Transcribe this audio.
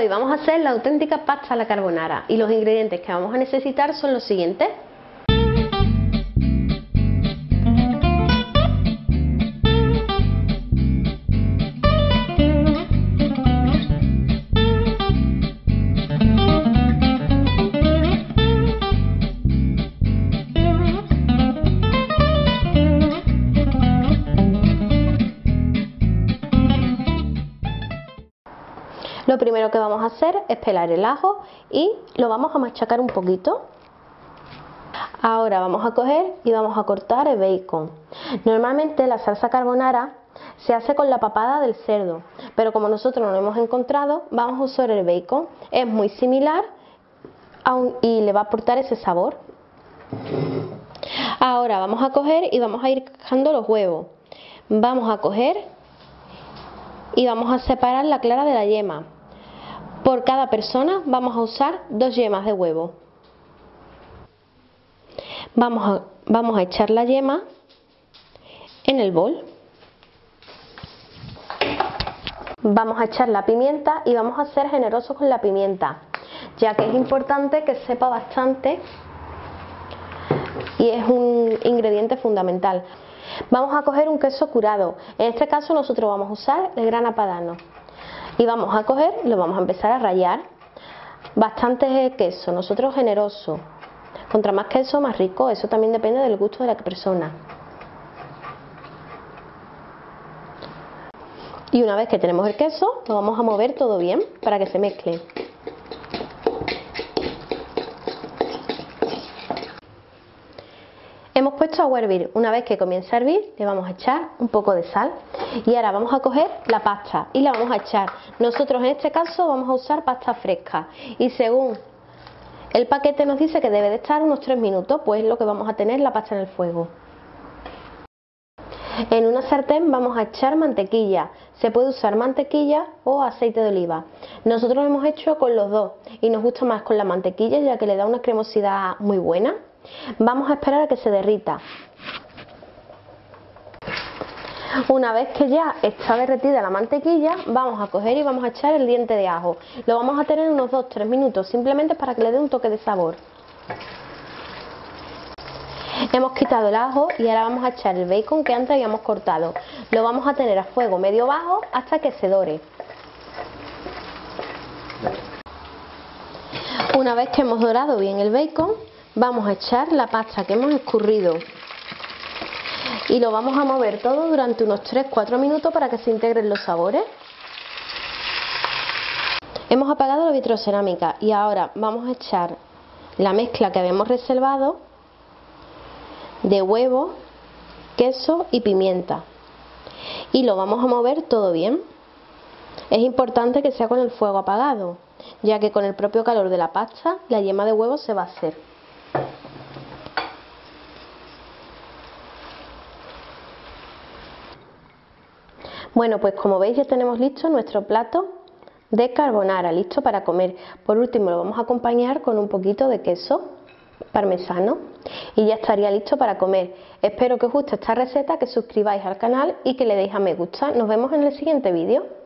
Hoy vamos a hacer la auténtica pasta a la carbonara y los ingredientes que vamos a necesitar son los siguientes. Lo primero que vamos a hacer es pelar el ajo y lo vamos a machacar un poquito. Ahora vamos a coger y vamos a cortar el bacon. Normalmente la salsa carbonara se hace con la papada del cerdo, pero como nosotros no lo hemos encontrado, vamos a usar el bacon. Es muy similar y le va a aportar ese sabor. Ahora vamos a coger y vamos a ir cajando los huevos. Vamos a coger y vamos a separar la clara de la yema. Por cada persona vamos a usar dos yemas de huevo. Vamos a, echar la yema en el bol. Vamos a echar la pimienta y vamos a ser generosos con la pimienta, ya que es importante que sepa bastante y es un ingrediente fundamental. Vamos a coger un queso curado, en este caso nosotros vamos a usar el grana padano y vamos a coger lo vamos a empezar a rayar bastante queso, nosotros generoso. Contra más queso más rico, eso también depende del gusto de la persona. Y una vez que tenemos el queso lo vamos a mover todo bien para que se mezcle Hemos puesto a hervir. Una vez que comience a hervir, le vamos a echar un poco de sal. Y ahora vamos a coger la pasta y la vamos a echar. Nosotros en este caso vamos a usar pasta fresca. Y según el paquete nos dice que debe de estar unos 3 minutos, pues lo que vamos a tener la pasta en el fuego. En una sartén vamos a echar mantequilla. Se puede usar mantequilla o aceite de oliva. Nosotros lo hemos hecho con los dos y nos gusta más con la mantequilla ya que le da una cremosidad muy buena Vamos a esperar a que se derrita. Una vez que ya está derretida la mantequilla, vamos a coger y vamos a echar el diente de ajo. Lo vamos a tener unos 2-3 minutos, simplemente para que le dé un toque de sabor. Hemos quitado el ajo y ahora vamos a echar el bacon que antes habíamos cortado. Lo vamos a tener a fuego medio bajo hasta que se dore. Una vez que hemos dorado bien el bacon, vamos a echar la pasta que hemos escurrido y lo vamos a mover todo durante unos 3-4 minutos para que se integren los sabores. Hemos apagado la vitrocerámica y ahora vamos a echar la mezcla que habíamos reservado de huevo, queso y pimienta y lo vamos a mover todo bien. Es importante que sea con el fuego apagado, ya que con el propio calor de la pasta la yema de huevo se va a hacer. Bueno, pues como veis ya tenemos listo nuestro plato de carbonara, listo para comer. Por último lo vamos a acompañar con un poquito de queso parmesano y ya estaría listo para comer. Espero que os guste esta receta, que suscribáis al canal y que le deis a me gusta. Nos vemos en el siguiente vídeo.